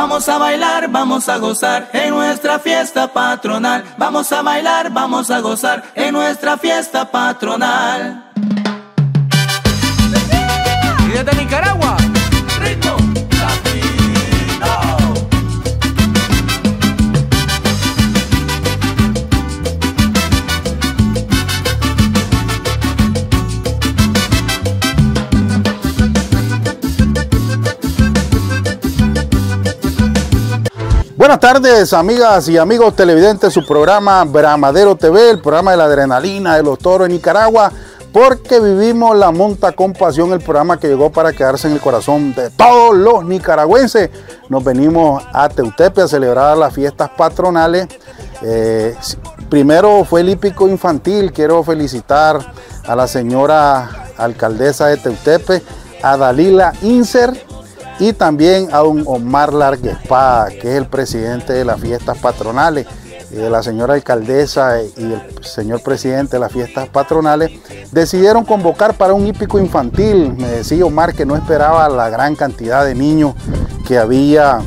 Vamos a bailar, vamos a gozar en nuestra fiesta patronal. Vamos a bailar, vamos a gozar en nuestra fiesta patronal. Y Nicaragua, Buenas tardes, amigas y amigos televidentes, su programa Bramadero TV, el programa de la adrenalina de los toros en Nicaragua, porque vivimos la monta con pasión, el programa que llegó para quedarse en el corazón de todos los nicaragüenses. Nos venimos a Teutepe a celebrar las fiestas patronales. Eh, primero fue el hípico infantil, quiero felicitar a la señora alcaldesa de Teutepe, a Dalila Inser, y también a un Omar Larguespada, que es el presidente de las fiestas patronales, la señora alcaldesa y el señor presidente de las fiestas patronales, decidieron convocar para un hípico infantil. Me decía Omar que no esperaba la gran cantidad de niños que había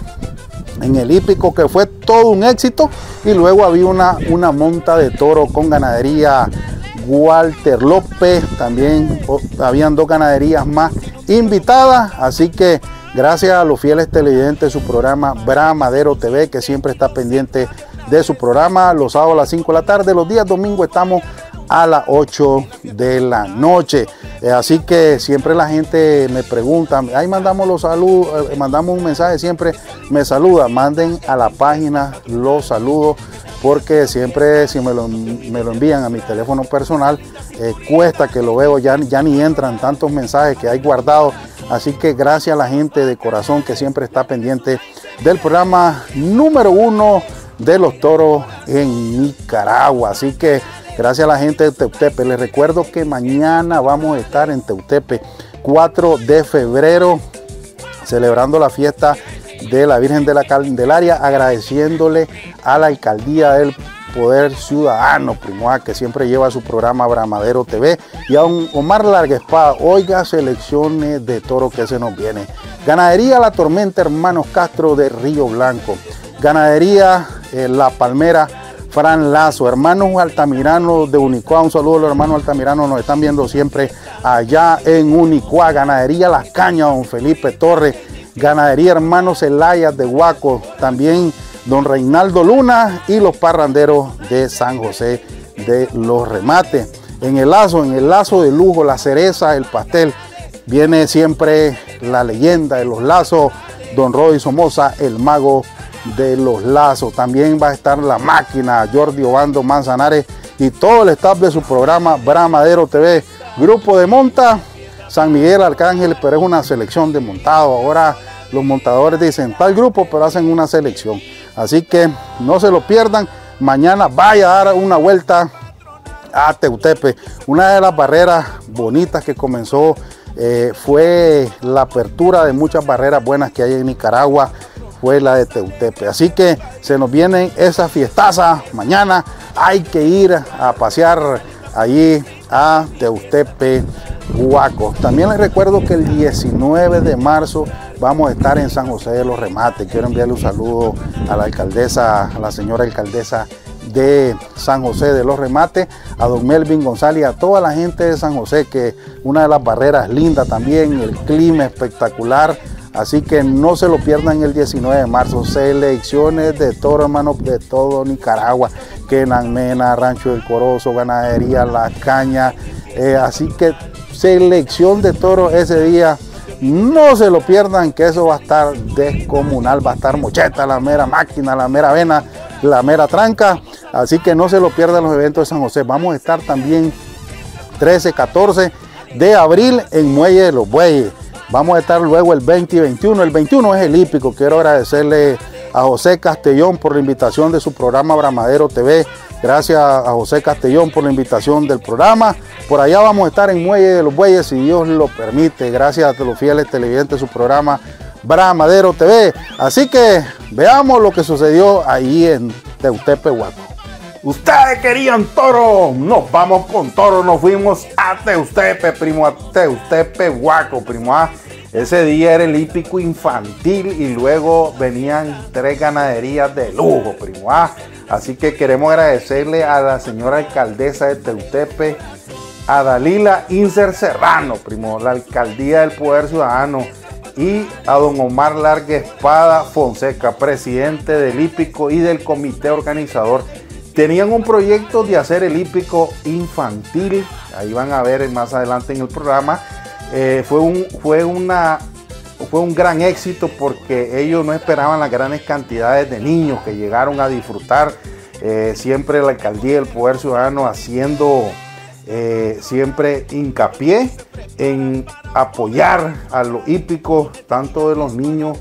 en el hípico, que fue todo un éxito, y luego había una, una monta de toro con ganadería Walter López, también habían dos ganaderías más invitadas, así que Gracias a los fieles televidentes de su programa Bramadero TV, que siempre está pendiente de su programa. Los sábados a las 5 de la tarde, los días domingos estamos a las 8 de la noche. Eh, así que siempre la gente me pregunta, ahí mandamos los saludos, eh, mandamos un mensaje, siempre me saluda, manden a la página los saludos porque siempre si me lo, me lo envían a mi teléfono personal, eh, cuesta que lo veo, ya, ya ni entran tantos mensajes que hay guardados Así que gracias a la gente de corazón que siempre está pendiente del programa número uno de los toros en Nicaragua. Así que gracias a la gente de Teutepe. Les recuerdo que mañana vamos a estar en Teutepe, 4 de febrero, celebrando la fiesta de la Virgen de la Candelaria, agradeciéndole a la alcaldía del Poder Ciudadano, Primoa, que siempre lleva su programa Bramadero TV, y a un Omar Larguespada, oiga selecciones de toro que se nos viene. Ganadería La Tormenta Hermanos Castro de Río Blanco. Ganadería eh, La Palmera Fran Lazo, hermanos Altamirano de Unicuá, un saludo a los hermanos Altamirano, nos están viendo siempre allá en Unicuá, Ganadería Las Cañas, don Felipe Torres, Ganadería Hermanos Celayas de Huaco, también don Reinaldo Luna y los parranderos de San José de los Remates. En el lazo, en el lazo de lujo, la cereza, el pastel, viene siempre la leyenda de los lazos, don Roy Somoza, el mago de los lazos. También va a estar la máquina, Jordi Obando Manzanares y todo el staff de su programa Bramadero TV. Grupo de monta, San Miguel Arcángel, pero es una selección de montado. Ahora los montadores dicen tal grupo, pero hacen una selección. Así que no se lo pierdan. Mañana vaya a dar una vuelta a Teutepe. Una de las barreras bonitas que comenzó eh, fue la apertura de muchas barreras buenas que hay en Nicaragua. Fue la de Teutepe. Así que se nos vienen esas fiestazas. Mañana hay que ir a pasear allí a Teutepe, Huaco. También les recuerdo que el 19 de marzo vamos a estar en San José de los Remates. Quiero enviarle un saludo a la alcaldesa, a la señora alcaldesa de San José de los Remates, a don Melvin González, a toda la gente de San José, que una de las barreras lindas también, el clima espectacular. Así que no se lo pierdan el 19 de marzo. Selecciones de toro, hermano, de todo Nicaragua. Kenan Mena, Rancho del Corozo, Ganadería La Caña. Eh, así que selección de toro ese día no se lo pierdan, que eso va a estar descomunal, va a estar mocheta, la mera máquina, la mera vena, la mera tranca. Así que no se lo pierdan los eventos de San José. Vamos a estar también 13, 14 de abril en Muelle de los Bueyes. Vamos a estar luego el 20 y 21. El 21 es el hípico. Quiero agradecerle a José Castellón por la invitación de su programa Bramadero TV. Gracias a José Castellón por la invitación del programa. Por allá vamos a estar en Muelle de los Bueyes, si Dios lo permite. Gracias a los fieles televidentes de su programa Bramadero TV. Así que veamos lo que sucedió ahí en Teutepe, Huaco. Ustedes querían toro, nos vamos con toro, nos fuimos a Teustepe, primo, a Teustepe, Huaco, primo, a Ese día era el hípico infantil y luego venían tres ganaderías de lujo, primo. Ah, así que queremos agradecerle a la señora alcaldesa de Teutepe, a Dalila Inser Serrano, primo, la alcaldía del Poder Ciudadano, y a don Omar Larga Espada Fonseca, presidente del hípico y del comité organizador. Tenían un proyecto de hacer el hípico infantil, ahí van a ver más adelante en el programa. Eh, fue, un, fue, una, fue un gran éxito porque ellos no esperaban las grandes cantidades de niños que llegaron a disfrutar. Eh, siempre la alcaldía del Poder Ciudadano haciendo eh, siempre hincapié en apoyar a los hípicos, tanto de los niños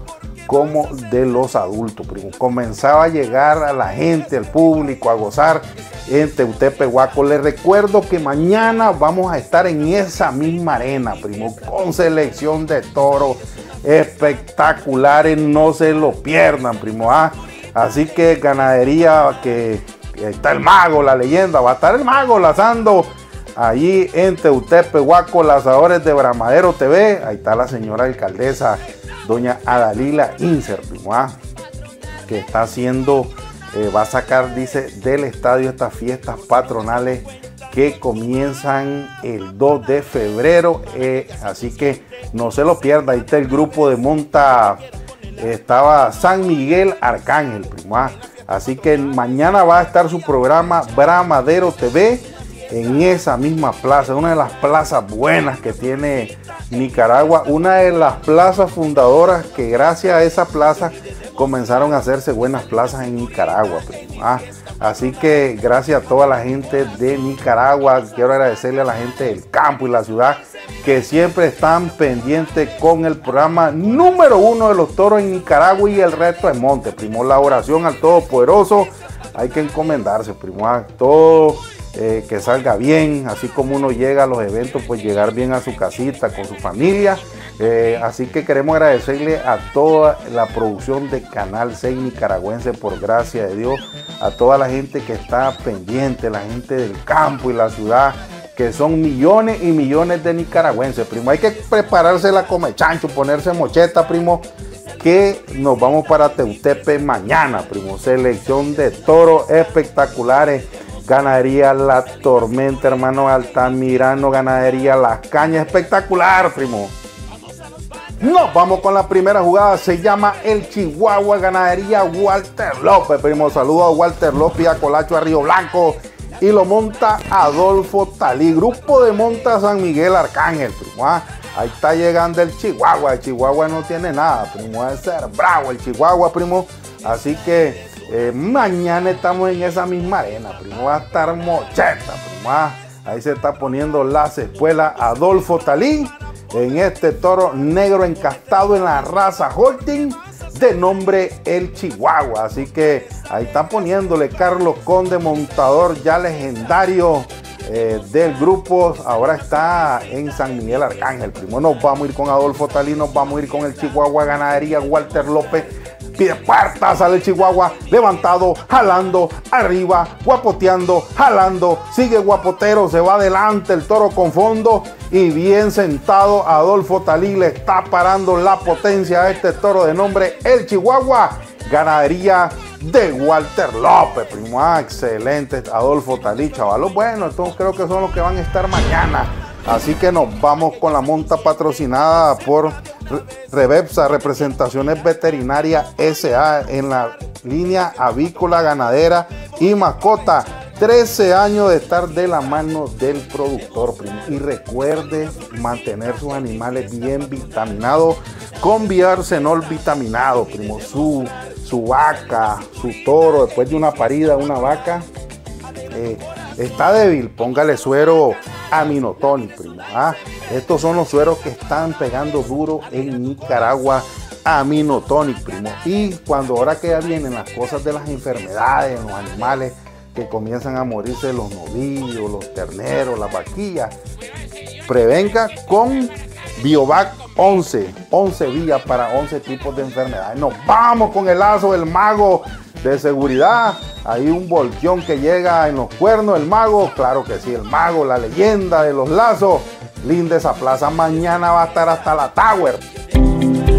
como de los adultos. Primo. Comenzaba a llegar a la gente, al público, a gozar en Teutepehuaco. Les recuerdo que mañana vamos a estar en esa misma arena, primo, con selección de toros espectaculares. No se lo pierdan, primo. ¿ah? Así que ganadería que, está el mago, la leyenda, va a estar el mago lazando allí en Teutepehuaco, Lazadores de Bramadero TV. Ahí está la señora alcaldesa, doña Adalila Inser, ¿ah? que está haciendo, eh, va a sacar, dice, del estadio estas fiestas patronales que comienzan el 2 de febrero. Eh, así que no se lo pierda. Ahí está el grupo de monta. Estaba San Miguel Arcángel, primo. ¿ah? Así que mañana va a estar su programa Bramadero TV en esa misma plaza, una de las plazas buenas que tiene Nicaragua, una de las plazas fundadoras que gracias a esa plaza comenzaron a hacerse buenas plazas en Nicaragua. Ah, así que gracias a toda la gente de Nicaragua, quiero agradecerle a la gente del campo y la ciudad que siempre están pendientes con el programa número uno de los toros en Nicaragua y el resto de monte. Primo, la oración al Todopoderoso, hay que encomendarse, primo, a todo eh, que salga bien, así como uno llega a los eventos, pues llegar bien a su casita con su familia. Eh, así que queremos agradecerle a toda la producción de Canal 6 Nicaragüense, por gracia de Dios, a toda la gente que está pendiente, la gente del campo y la ciudad, que son millones y millones de nicaragüenses, primo. Hay que prepararse la come chancho, ponerse mocheta, primo, que nos vamos para Teutepe mañana, primo. Selección de toros espectaculares Ganadería La Tormenta, hermano Altamirano. Ganadería Las Cañas. Espectacular, primo. Nos vamos con la primera jugada. Se llama el Chihuahua Ganadería Walter López. Primo, saludo a Walter López, a Colacho, a Río Blanco. Y lo monta Adolfo Talí. Grupo de monta San Miguel Arcángel, primo. ¿ah? Ahí está llegando el Chihuahua. El Chihuahua no tiene nada, primo. Es ser bravo el Chihuahua, primo. Así que eh, mañana estamos en esa misma arena, primo. Va a estar mocheta, primo. Ah, ahí se está poniendo las espuelas Adolfo Talí en este toro negro encastado en la raza Holting de nombre El Chihuahua. Así que ahí está poniéndole Carlos Conde, montador ya legendario eh, del grupo. Ahora está en San Miguel Arcángel. Primo, nos vamos a ir con Adolfo Talí, nos vamos a ir con el Chihuahua Ganadería Walter López pide puerta, sale Chihuahua, levantado, jalando, arriba, guapoteando, jalando, sigue guapotero, se va adelante el toro con fondo y bien sentado Adolfo Talí le está parando la potencia a este toro de nombre El Chihuahua, ganadería de Walter López, primo, ah, excelente Adolfo Talí, chavalos, bueno, estos creo que son los que van a estar mañana. Así que nos vamos con la monta patrocinada por Revepsa, Representaciones Veterinarias SA en la línea avícola, ganadera y mascota. 13 años de estar de la mano del productor. Y recuerde mantener sus animales bien vitaminados con Biarsenol vitaminado, primo. Su, su vaca, su toro, después de una parida, una vaca, eh, está débil. Póngale suero aminotonic, primo. ¿ah? Estos son los sueros que están pegando duro en Nicaragua. Aminotonic, primo. Y cuando ahora que ya vienen las cosas de las enfermedades en los animales que comienzan a morirse los novillos, los terneros, las vaquillas, prevenga con Biovac 11, 11 vías para 11 tipos de enfermedades. Nos vamos con el lazo del mago de seguridad. Hay un volteón que llega en los cuernos, el mago, claro que sí, el mago, la leyenda de los lazos. Linda esa plaza, mañana va a estar hasta la Tower.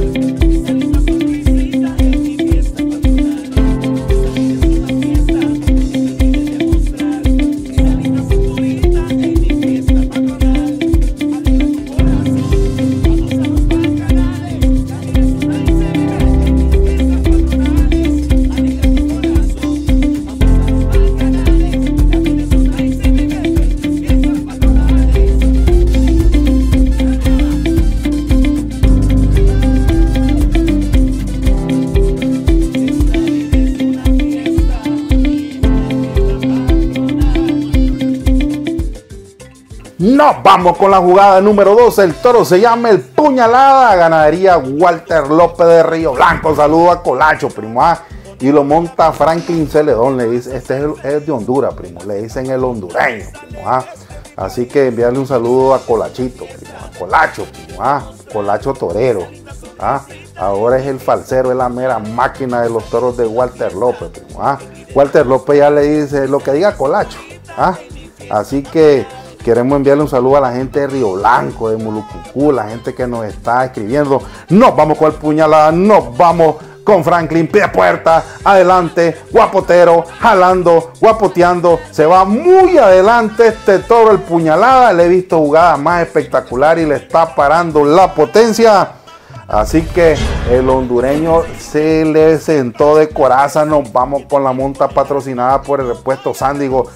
Vamos con la jugada número 2. El toro se llama el Puñalada. Ganadería Walter López de Río Blanco. Saludo a Colacho, primo. ¿ah? Y lo monta Franklin Celedón. Le dice, este es, de Honduras, primo. Le dicen el hondureño, primo. ¿ah? Así que enviarle un saludo a Colachito, primo. A Colacho, primo. ¿ah? Colacho Torero. ¿ah? Ahora es el falsero, es la mera máquina de los toros de Walter López. ¿ah? Walter López ya le dice lo que diga Colacho. ¿ah? Así que queremos enviarle un saludo a la gente de Río Blanco, de Mulucucú, la gente que nos está escribiendo. Nos vamos con el puñalada, nos vamos con Franklin, pie puerta, adelante, guapotero, jalando, guapoteando, se va muy adelante este toro el puñalada, le he visto jugadas más espectacular y le está parando la potencia. Así que el hondureño se le sentó de coraza. Nos vamos con la monta patrocinada por el repuesto Sándigo.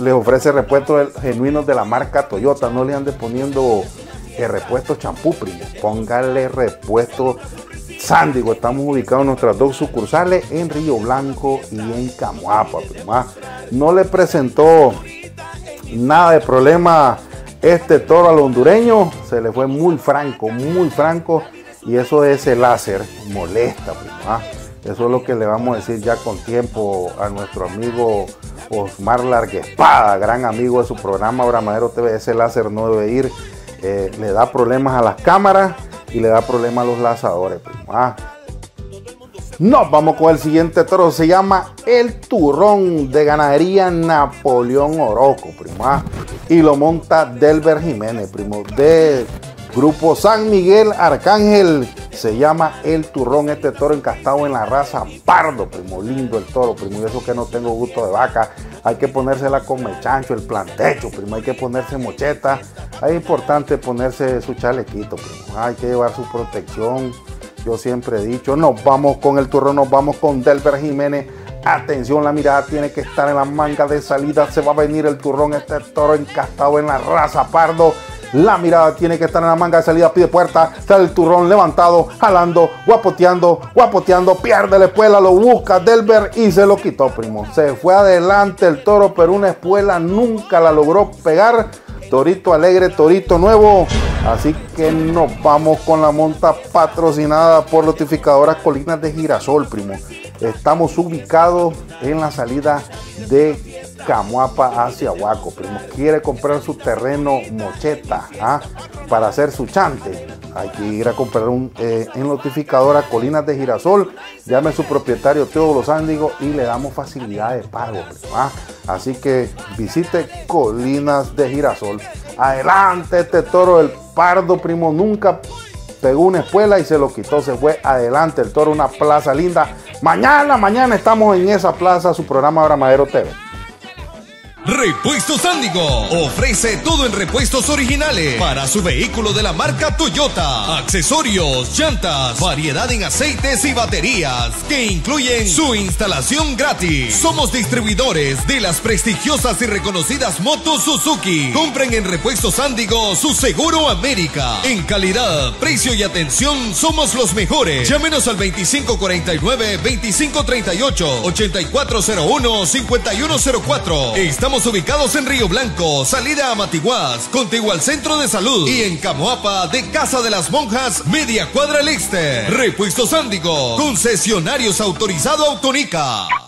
Les ofrece repuestos genuinos de la marca Toyota. No le ande poniendo el repuesto champú, primo. Póngale repuesto Sándigo. Estamos ubicados en nuestras dos sucursales en Río Blanco y en Camuapa, primo. Ah, no le presentó nada de problema este toro al hondureño se le fue muy franco, muy franco. Y eso es el láser, molesta. Pues, ¿ah? Eso es lo que le vamos a decir ya con tiempo a nuestro amigo Osmar Larguespada, gran amigo de su programa Bramadero TV. Ese láser no debe ir. Eh, le da problemas a las cámaras y le da problemas a los lanzadores. Pues, ¿ah? Nos vamos con el siguiente toro. Se llama El Turrón de Ganadería Napoleón Oroco, primo. ¿ah? Y lo monta Delber Jiménez, primo. De Grupo San Miguel Arcángel. Se llama El Turrón. Este toro encastado en la raza pardo, primo. Lindo el toro, primo. Y eso que no tengo gusto de vaca. Hay que ponérsela como el chancho, el plantecho, primo. Hay que ponerse mocheta. Es importante ponerse su chalequito, primo. Hay que llevar su protección yo siempre he dicho, nos vamos con el turno, nos vamos con Delber Jiménez. Atención, la mirada tiene que estar en la manga de salida. Se va a venir el turrón, este toro encastado en la raza pardo. La mirada tiene que estar en la manga de salida, pide puerta, está el turrón levantado, jalando, guapoteando, guapoteando, pierde la espuela, lo busca Delber y se lo quitó, primo. Se fue adelante el toro, pero una espuela nunca la logró pegar. Torito alegre, Torito nuevo. Así que nos vamos con la monta patrocinada por notificadoras Colinas de Girasol, primo. Estamos ubicados en la salida de Camuapa hacia Huaco, primo. Quiere comprar su terreno mocheta ¿ah? para hacer su chante. Hay que ir a comprar un, eh, en notificadora Colinas de Girasol. Llame a su propietario Teo Los Ándigos y le damos facilidad de pago. ¿ah? Así que visite Colinas de Girasol. Adelante este toro del pardo, primo. Nunca pegó una espuela y se lo quitó. Se fue adelante el toro, una plaza linda. Mañana, mañana estamos en esa plaza, su programa Bramadero TV. Repuestos Sándigo ofrece todo en repuestos originales para su vehículo de la marca Toyota. Accesorios, llantas, variedad en aceites y baterías que incluyen su instalación gratis. Somos distribuidores de las prestigiosas y reconocidas motos Suzuki. Compren en Repuestos Sándigo su seguro América. En calidad, precio y atención somos los mejores. Llámenos al 2549-2538, 8401-5104. Estamos ubicados en Río Blanco, salida a Matiguás, contigo al centro de salud y en Camoapa de Casa de las Monjas, media cuadra al este. Repuesto Sándigo, concesionarios autorizado Autonica.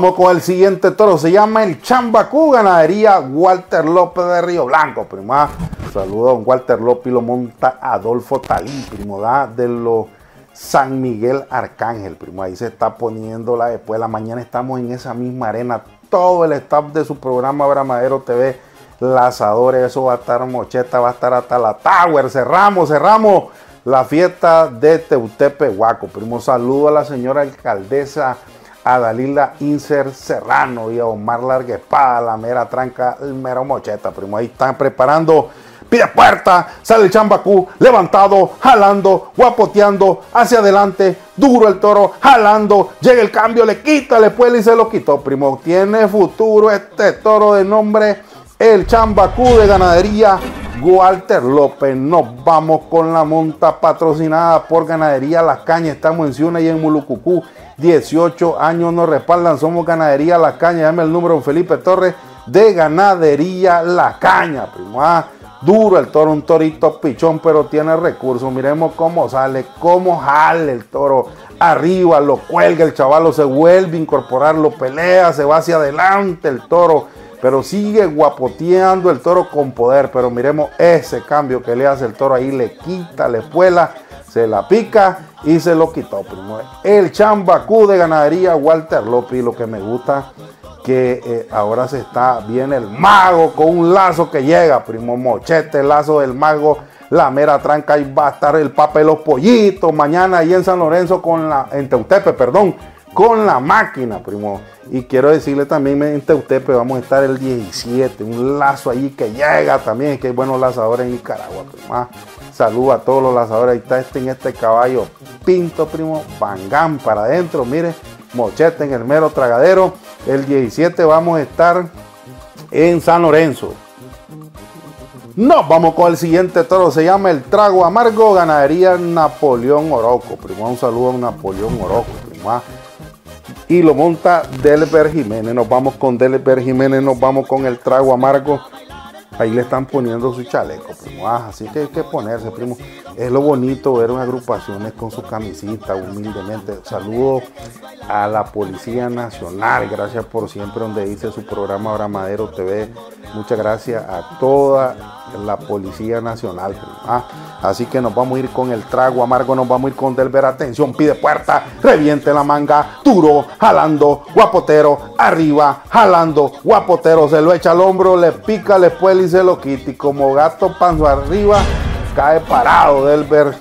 Vamos con el siguiente toro. Se llama el Chambacú, ganadería Walter López de Río Blanco, primo. Ah, saludos a don Walter López y lo monta Adolfo Talín, primo, de los San Miguel Arcángel, primo. Ahí se está poniendo la después. La mañana estamos en esa misma arena. Todo el staff de su programa Bramadero TV lazadores, eso va a estar mocheta, va a estar hasta la Tower. Cerramos, cerramos la fiesta de Teutepe Huaco. Primo saludo a la señora alcaldesa a Dalila Inser Serrano y a Omar Larguespada, la mera tranca, el mero mocheta. Primo, ahí están preparando pide puerta, sale el chambacú, levantado, jalando, guapoteando, hacia adelante, duro el toro, jalando, llega el cambio, le quita, le puede y se lo quitó, primo. Tiene futuro este toro de nombre, el chambacú de ganadería. Walter López, nos vamos con la monta patrocinada por Ganadería Las Cañas. Estamos en Ciuna y en Mulucucú. 18 años nos respaldan. Somos Ganadería Las Cañas. Llame el número Felipe Torres de Ganadería La Caña, primo. Ah, Duro el toro, un torito pichón, pero tiene recursos. Miremos cómo sale, cómo jale el toro. Arriba lo cuelga, el chavalo se vuelve a incorporar, lo pelea, se va hacia adelante el toro. Pero sigue guapoteando el toro con poder. Pero miremos ese cambio que le hace el toro ahí. Le quita, le puela, se la pica y se lo quitó. Primo. El chambacú de ganadería Walter López. Lo que me gusta que eh, ahora se está, viene el mago con un lazo que llega, primo mochete, el lazo del mago, la mera tranca, y va a estar el papel los pollitos, mañana ahí en San Lorenzo con la, en Teutepe, perdón, con la máquina, primo. Y quiero decirle también en Teutepe vamos a estar el 17, un lazo ahí que llega también, que hay buenos lazadores en Nicaragua, primo. Ah, a todos los lazadores, ahí está este en este caballo, pinto, primo, bangán para adentro, mire, mochete en el mero tragadero el 17 vamos a estar en San Lorenzo. Nos vamos con el siguiente toro. Se llama el Trago Amargo, ganadería Napoleón Oroco. Primo, un saludo a Napoleón Oroco. Primo, ah. Y lo monta Delber Jiménez. Nos vamos con Delber Jiménez, nos vamos con el Trago Amargo. Ahí le están poniendo su chaleco, primo. Ah, así que hay que ponerse, primo. Es lo bonito ver unas agrupaciones con su camisita, humildemente. Saludo a la Policía Nacional. Gracias por siempre donde dice su programa Bramadero TV. Muchas gracias a toda la Policía Nacional. Ah, así que nos vamos a ir con el trago amargo, nos vamos a ir con Delver. Atención, pide puerta, reviente la manga, duro, jalando, guapotero, arriba, jalando, guapotero, se lo echa al hombro, le pica, le puede y se lo quita. Y como gato panzo arriba, cae parado Delber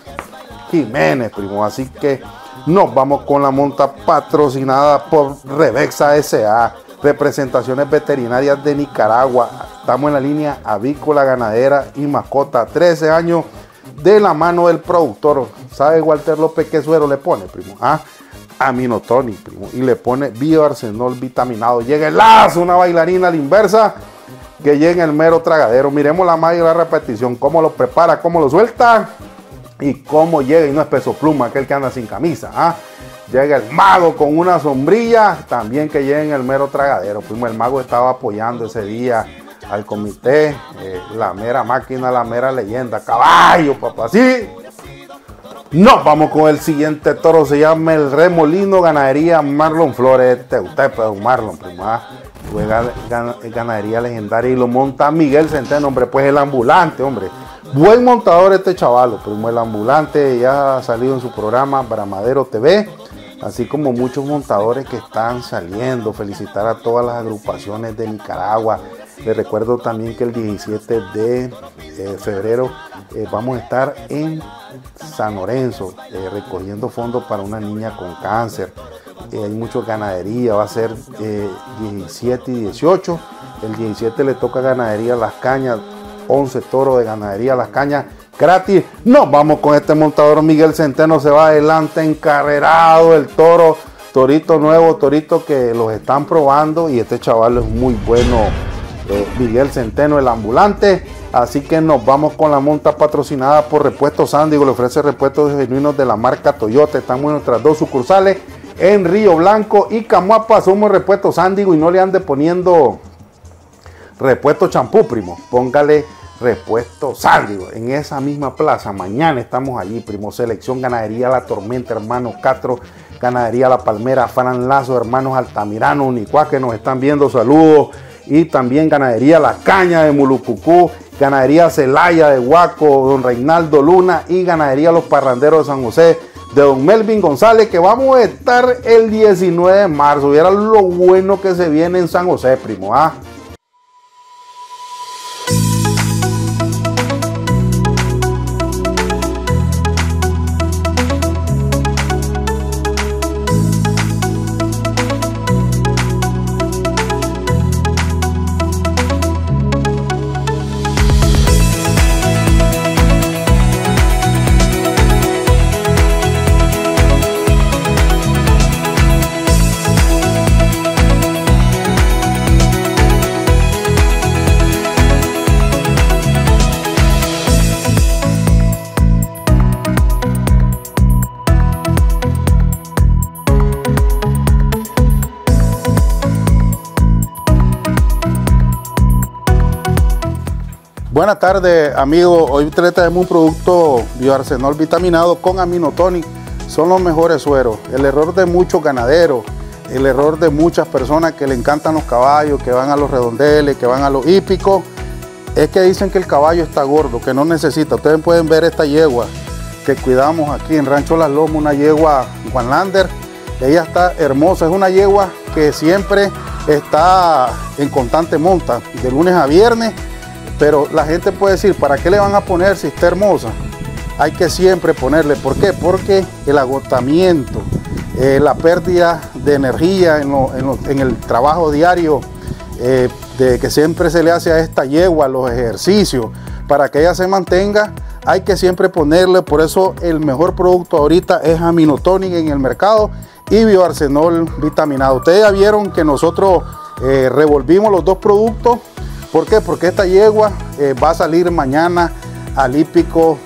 Jiménez, primo. Así que nos vamos con la monta patrocinada por Revexa SA, representaciones veterinarias de Nicaragua. Estamos en la línea avícola, ganadera y mascota. 13 años de la mano del productor. ¿Sabe Walter López qué suero le pone, primo? ¿Ah? Aminotoni, primo. Y le pone bioarsenol vitaminado. Llega el lazo, una bailarina a la inversa que llegue el mero tragadero. Miremos la magia la repetición, cómo lo prepara, cómo lo suelta y cómo llega y no es peso pluma, aquel que anda sin camisa. ¿ah? Llega el mago con una sombrilla, también que llegue en el mero tragadero. Primo, el mago estaba apoyando ese día al comité, eh, la mera máquina, la mera leyenda, caballo, papá, sí. Nos vamos con el siguiente toro, se llama el Remolino Ganadería Marlon Flores, este, usted, un Marlon, primo. ¿ah? juega ganadería legendaria y lo monta Miguel Centeno, hombre, pues el ambulante, hombre. Buen montador este chaval, primo, el ambulante ya ha salido en su programa Bramadero TV, así como muchos montadores que están saliendo. Felicitar a todas las agrupaciones de Nicaragua. Les recuerdo también que el 17 de eh, febrero eh, vamos a estar en San Lorenzo eh, recogiendo fondos para una niña con cáncer. Hay mucho ganadería, va a ser 17 eh, y 18. El 17 le toca ganadería Las Cañas, 11 toros de ganadería Las Cañas gratis. Nos vamos con este montador Miguel Centeno, se va adelante encarrerado el toro, torito nuevo, torito que los están probando y este chaval es muy bueno. Eh, Miguel Centeno, el ambulante. Así que nos vamos con la monta patrocinada por Repuestos Sandigo. Le ofrece repuestos genuinos de la marca Toyota. Estamos en nuestras dos sucursales en Río Blanco y Camuapa. Somos repuestos Sándigo y no le ande poniendo repuesto champú, primo. Póngale repuesto Sándigo en esa misma plaza. Mañana estamos allí, primo. Selección Ganadería La Tormenta, hermanos Castro. Ganadería La Palmera, Fran Lazo, hermanos Altamirano, Unicuá, que nos están viendo. Saludos. Y también Ganadería La Caña de Mulucucú, Ganadería Celaya de Huaco, Don Reinaldo Luna y Ganadería Los Parranderos de San José de don Melvin González, que vamos a estar el 19 de marzo. Viera lo bueno que se viene en San José, primo. ¿ah? Buenas tardes, amigos. Hoy traemos un producto bioarsenol vitaminado con aminotonic. Son los mejores sueros. El error de muchos ganaderos, el error de muchas personas que le encantan los caballos, que van a los redondeles, que van a los hípicos, es que dicen que el caballo está gordo, que no necesita. Ustedes pueden ver esta yegua que cuidamos aquí en Rancho Las Lomas, una yegua Juanlander. Ella está hermosa, es una yegua que siempre está en constante monta, de lunes a viernes pero la gente puede decir, ¿para qué le van a poner si está hermosa? Hay que siempre ponerle. ¿Por qué? Porque el agotamiento, eh, la pérdida de energía en, el trabajo diario, eh, de que siempre se le hace a esta yegua los ejercicios, para que ella se mantenga, hay que siempre ponerle. Por eso el mejor producto ahorita es Aminotonic en el mercado y Bioarsenol vitaminado. Ustedes ya vieron que nosotros eh, revolvimos los dos productos ¿Por qué? Porque esta yegua eh, va a salir mañana al hípico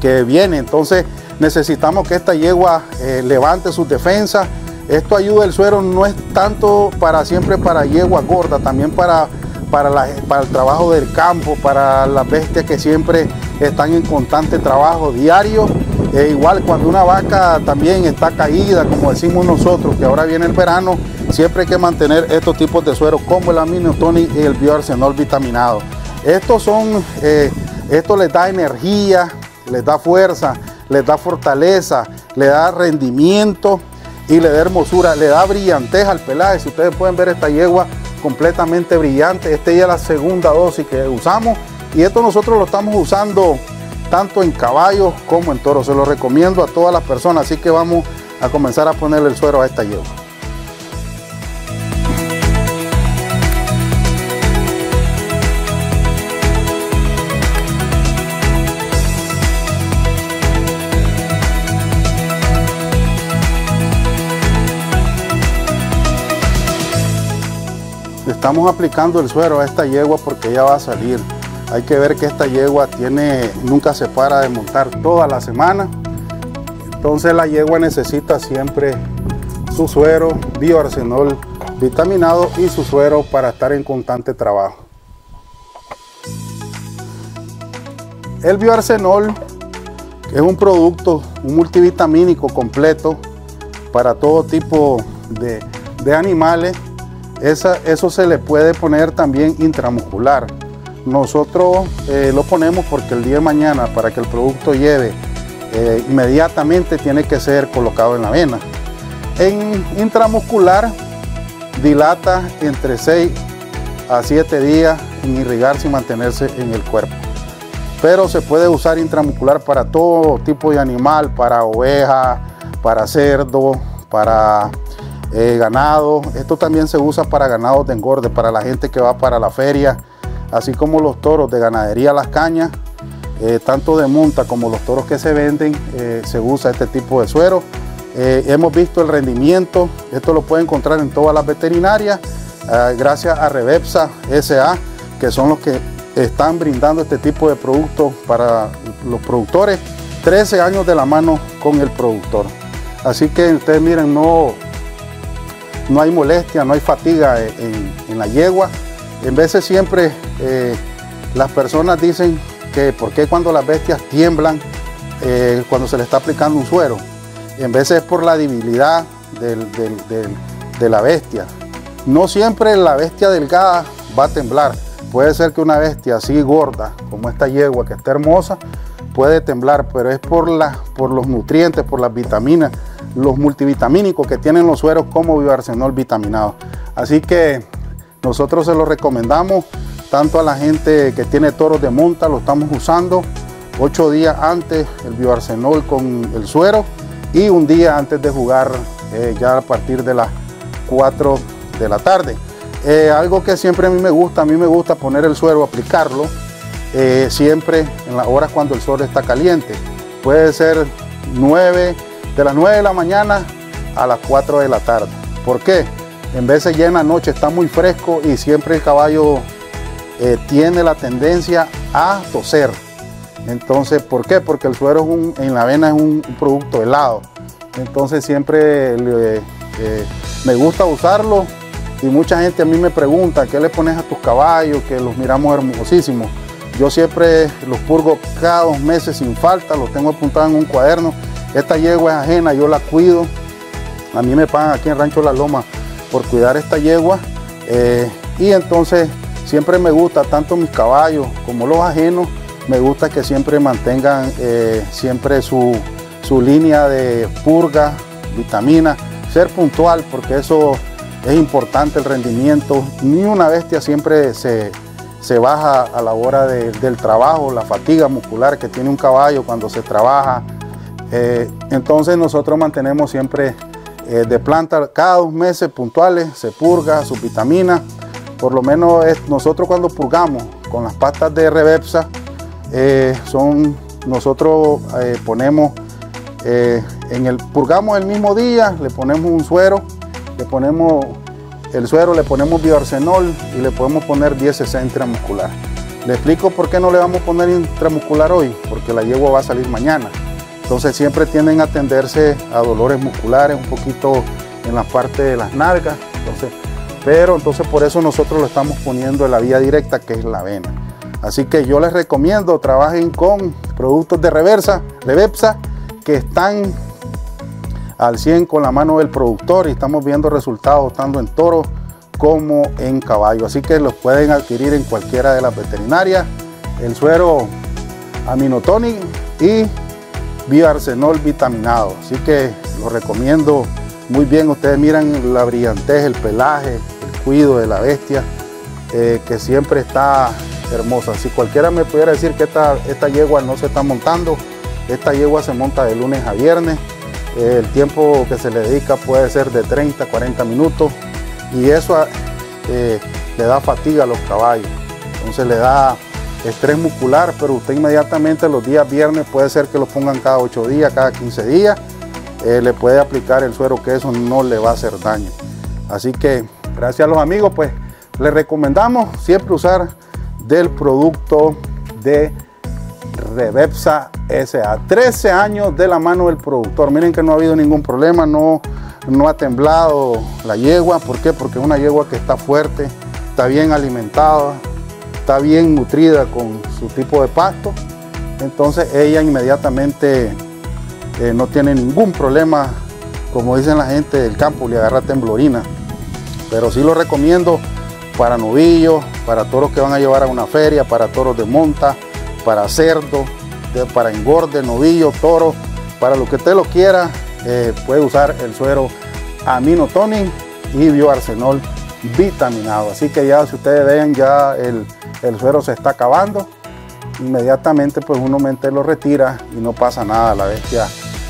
que viene. Entonces necesitamos que esta yegua eh, levante sus defensas. Esto ayuda, el suero no es tanto para siempre para yegua gorda, también para, para, para el trabajo del campo, para las bestias que siempre están en constante trabajo diario. Igual cuando una vaca también está caída, como decimos nosotros, que ahora viene el verano, Siempre hay que mantener estos tipos de sueros como el aminotonic y el bioarsenol vitaminado. Estos son, eh, esto les da energía, les da fuerza, les da fortaleza, le da rendimiento y le da hermosura, le da brillantez al pelaje. Si ustedes pueden ver esta yegua completamente brillante, esta ya es la segunda dosis que usamos y esto nosotros lo estamos usando tanto en caballos como en toros. Se lo recomiendo a todas las personas, así que vamos a comenzar a ponerle el suero a esta yegua. Estamos aplicando el suero a esta yegua porque ya va a salir. Hay que ver que esta yegua tiene, nunca se para de montar toda la semana. Entonces la yegua necesita siempre su suero bioarsenol vitaminado y su suero para estar en constante trabajo. El bioarsenol es un producto, un multivitamínico completo para todo tipo de, de animales eso se le puede poner también intramuscular. Nosotros eh, lo ponemos porque el día de mañana para que el producto lleve eh, inmediatamente tiene que ser colocado en la vena. En intramuscular dilata entre 6 a 7 días en irrigarse y mantenerse en el cuerpo. Pero se puede usar intramuscular para todo tipo de animal, para oveja, para cerdo, para eh, ganado. Esto también se usa para ganados de engorde, para la gente que va para la feria, así como los toros de ganadería Las Cañas, eh, tanto de monta como los toros que se venden, eh, se usa este tipo de suero. hemos visto el rendimiento, esto lo puede encontrar en todas las veterinarias, gracias a Revepsa SA, que son los que están brindando este tipo de productos para los productores. 13 años de la mano con el productor. Así que ustedes miren, no, no hay molestia, no hay fatiga en, la yegua. En veces siempre eh, las personas dicen que por qué cuando las bestias tiemblan eh, cuando se le está aplicando un suero. En veces es por la debilidad de la bestia. No siempre la bestia delgada va a temblar. Puede ser que una bestia así gorda, como esta yegua que está hermosa, puede temblar, pero es por, por los nutrientes, por las vitaminas, los multivitamínicos que tienen los sueros como bioarsenol vitaminado. Así que nosotros se lo recomendamos tanto a la gente que tiene toros de monta, lo estamos usando ocho días antes el bioarsenol con el suero y un día antes de jugar eh, ya a partir de las 4 de la tarde. Eh, algo que siempre a mí me gusta, a mí me gusta poner el suero, aplicarlo eh, siempre en las horas cuando el sol está caliente. Puede ser 9, de las 9 de la mañana a las 4 de la tarde. ¿Por qué? En veces ya en la noche está muy fresco y siempre el caballo eh, tiene la tendencia a toser. Entonces, ¿por qué? Porque el suero en la avena es un, producto helado. Entonces siempre eh, me gusta usarlo y mucha gente a mí me pregunta, ¿qué le pones a tus caballos? Que los miramos hermosísimos. yo siempre los purgo cada dos meses sin falta, los tengo apuntados en un cuaderno. Esta yegua es ajena, yo la cuido. A mí me pagan aquí en Rancho La Loma por cuidar esta yegua. Eh, y entonces siempre me gusta, tanto mis caballos como los ajenos, me gusta que siempre mantengan eh, siempre su, su línea de purga, vitamina, ser puntual porque eso es importante el rendimiento. Ni una bestia siempre se, baja a la hora del trabajo, la fatiga muscular que tiene un caballo cuando se trabaja. Eh, entonces nosotros mantenemos siempre eh, de planta cada dos meses puntuales, se purga su vitamina. Por lo menos nosotros cuando purgamos con las pastas de Revepsa, eh, son, nosotros ponemos en el, purgamos el mismo día, le ponemos un suero le ponemos el suero, le ponemos bioarsenol y le podemos poner 10 intramuscular. Le explico por qué no le vamos a poner intramuscular hoy, porque la yegua va a salir mañana. Entonces siempre tienden a atenderse a dolores musculares, un poquito en la parte de las nalgas. Entonces, pero entonces por eso nosotros lo estamos poniendo en la vía directa, que es la vena. Así que yo les recomiendo, trabajen con productos de reversa, Revepsa, que están al 100 con la mano del productor y estamos viendo resultados tanto en toro como en caballo. Así que los pueden adquirir en cualquiera de las veterinarias. El suero aminotonic y bioarsenol vitaminado. Así que lo recomiendo muy bien. Ustedes miran la brillantez, el pelaje, el cuido de la bestia, eh, que siempre está hermosa. Si cualquiera me pudiera decir que esta, esta yegua no se está montando, esta yegua se monta de lunes a viernes el tiempo que se le dedica puede ser de 30 a 40 minutos y eso eh, le da fatiga a los caballos. Entonces le da estrés muscular, pero usted inmediatamente los días viernes puede ser que lo pongan cada 8 días, cada 15 días. Eh, le puede aplicar el suero que eso no le va a hacer daño. Así que gracias a los amigos, pues le recomendamos siempre usar del producto de Revepsa SA. 13 años de la mano del productor. Miren que no ha habido ningún problema, no, no ha temblado la yegua. ¿Por qué? Porque es una yegua que está fuerte, está bien alimentada, está bien nutrida con su tipo de pasto. Entonces ella inmediatamente eh, no tiene ningún problema, como dicen la gente del campo, le agarra temblorina. Pero sí lo recomiendo para novillos, para toros que van a llevar a una feria, para toros de monta, para cerdo, para engorde, novillo, toro, para lo que usted lo quiera, eh, puede usar el suero aminotonic y bioarsenol vitaminado. Así que ya si ustedes ven ya el, suero se está acabando, inmediatamente pues uno mente lo retira y no pasa nada, la bestia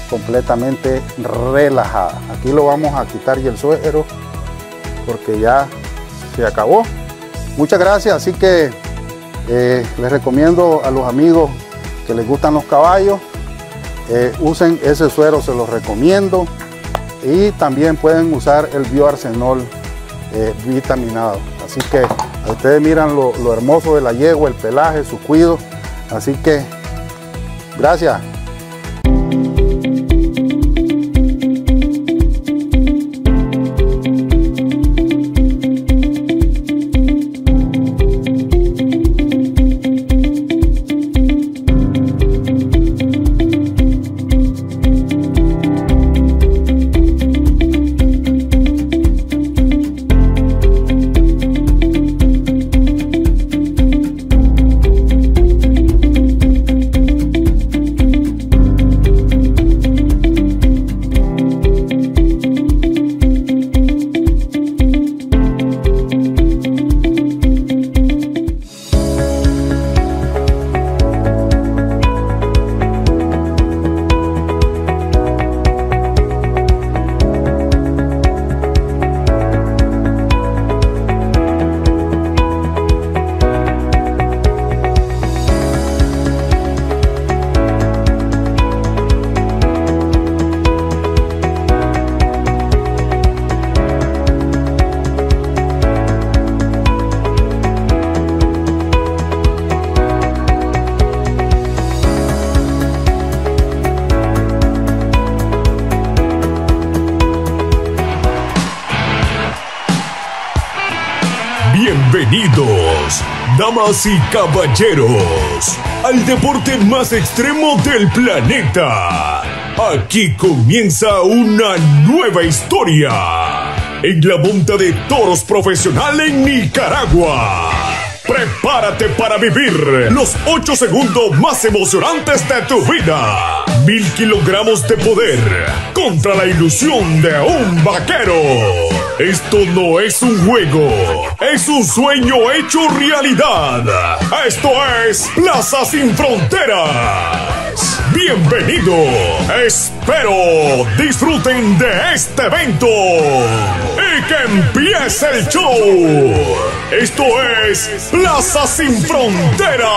completamente relajada. Aquí lo vamos a quitar y el suero porque ya se acabó. Muchas gracias, así que eh, les recomiendo a los amigos que les gustan los caballos, eh, usen ese suero, se los recomiendo. Y también pueden usar el bioarsenol eh, vitaminado. Así que ustedes miran lo, lo hermoso de la yegua, el pelaje, su cuido. Así que, gracias. Y caballeros, al deporte más extremo del planeta. Aquí comienza una nueva historia en la monta de toros profesional en Nicaragua. Prepárate para vivir los 8 segundos más emocionantes de tu vida. Mil kilogramos de poder contra la ilusión de un vaquero. Esto no es un juego, es un sueño hecho realidad. Esto es Plaza Sin Fronteras. Bienvenido. Espero disfruten de este evento que empiece el show. Esto es Plaza Sin Fronteras.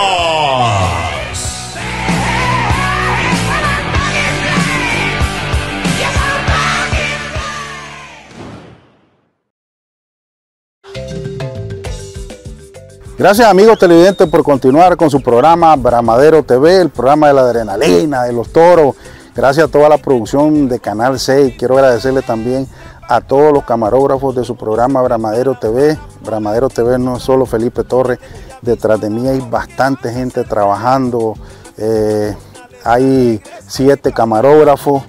Gracias amigos televidentes por continuar con su programa Bramadero TV, el programa de la adrenalina, de los toros. Gracias a toda la producción de Canal 6. Quiero agradecerle también a todos los camarógrafos de su programa Bramadero TV. Bramadero TV no es solo Felipe Torres, detrás de mí hay bastante gente trabajando. Eh, hay siete camarógrafos,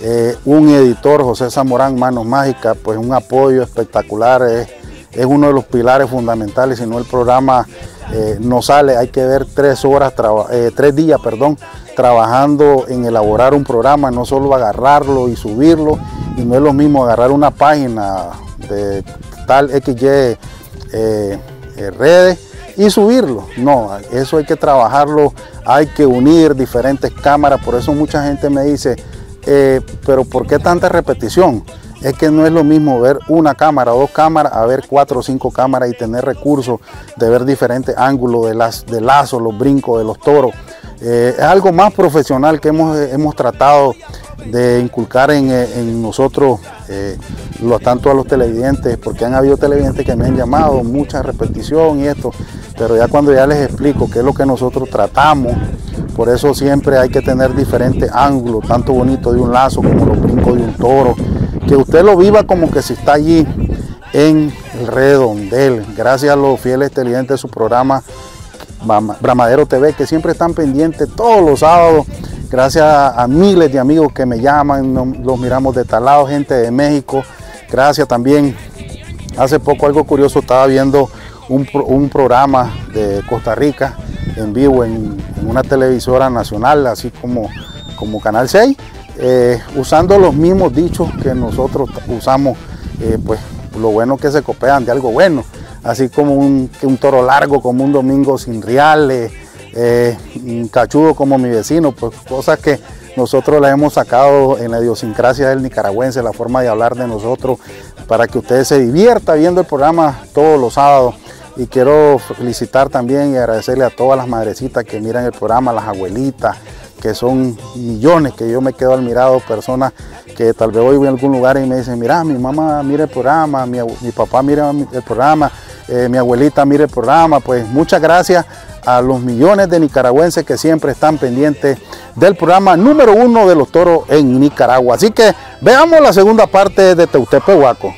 eh, un editor, José Zamorán, Manos Mágicas, pues un apoyo espectacular. Eh, es uno de los pilares fundamentales, si no el programa eh, no sale, hay que ver tres horas, tres días, perdón, trabajando en elaborar un programa, no solo agarrarlo y subirlo, y no es lo mismo agarrar una página de tal XY eh, redes y subirlo. No, eso hay que trabajarlo, hay que unir diferentes cámaras, por eso mucha gente me dice, pero ¿por qué tanta repetición? es que no es lo mismo ver una cámara dos cámaras a ver cuatro o cinco cámaras y tener recursos de ver diferentes ángulos de, las, de lazo, los brincos de los toros. Eh, es algo más profesional que hemos, hemos tratado de inculcar en, nosotros, eh, tanto a los televidentes, porque han habido televidentes que me han llamado, mucha repetición y esto, pero ya cuando ya les explico qué es lo que nosotros tratamos, por eso siempre hay que tener diferentes ángulos, tanto bonito de un lazo como los brincos de un toro, que usted lo viva como que si está allí en el redondel. Gracias a los fieles televidentes de su programa Bramadero TV, que siempre están pendientes todos los sábados. Gracias a, miles de amigos que me llaman, los miramos de tal lado, gente de México. Gracias también. Hace poco algo curioso, estaba viendo un, programa de Costa Rica en vivo en, una televisora nacional, así como, como Canal 6 eh, usando los mismos dichos que nosotros usamos, eh, pues lo bueno que se copian de algo bueno, así como un, toro largo como un domingo sin reales, eh, un cachudo como mi vecino, pues cosas que nosotros las hemos sacado en la idiosincrasia del nicaragüense, la forma de hablar de nosotros, para que ustedes se diviertan viendo el programa todos los sábados. Y quiero felicitar también y agradecerle a todas las madrecitas que miran el programa, las abuelitas, que son millones, que yo me quedo admirado, personas que tal vez hoy voy a algún lugar y me dicen, mira, mi mamá mira el programa, mi, papá mira el programa, eh, mi abuelita mira el programa, pues muchas gracias a los millones de nicaragüenses que siempre están pendientes del programa número uno de los toros en Nicaragua. Así que veamos la segunda parte de Teutepehuaco.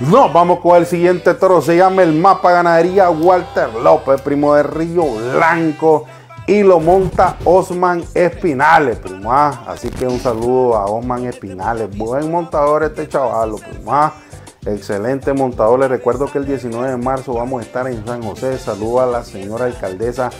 No, vamos con el siguiente toro, se llama el mapa ganadería Walter López, primo de Río Blanco y lo monta Osman Espinales, primo. Ah. Así que un saludo a Osman Espinales. Buen montador este chaval, primo. Ah. Excelente montador. Les recuerdo que el 19 de marzo vamos a estar en San José. Saludo a la señora alcaldesa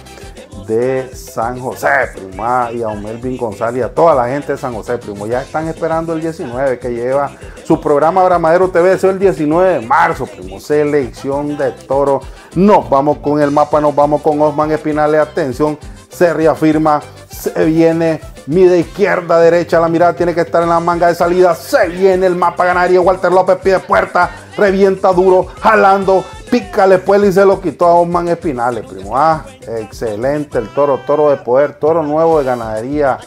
de San José, primo. Ah. Y a Melvin González y a toda la gente de San José, primo. Ya están esperando el 19 que lleva su programa Bramadero TV. Eso es el 19 de marzo, primo. Selección de toro. Nos vamos con el mapa, nos vamos con Osman Espinales. Atención se reafirma, se viene, mide izquierda, derecha, la mirada tiene que estar en la manga de salida, se viene el mapa ganario, Walter López pide puerta, revienta duro, jalando, pícale pues y se lo quitó a Osman Espinales, primo. Ah, excelente el toro, toro de poder, toro nuevo de ganadería.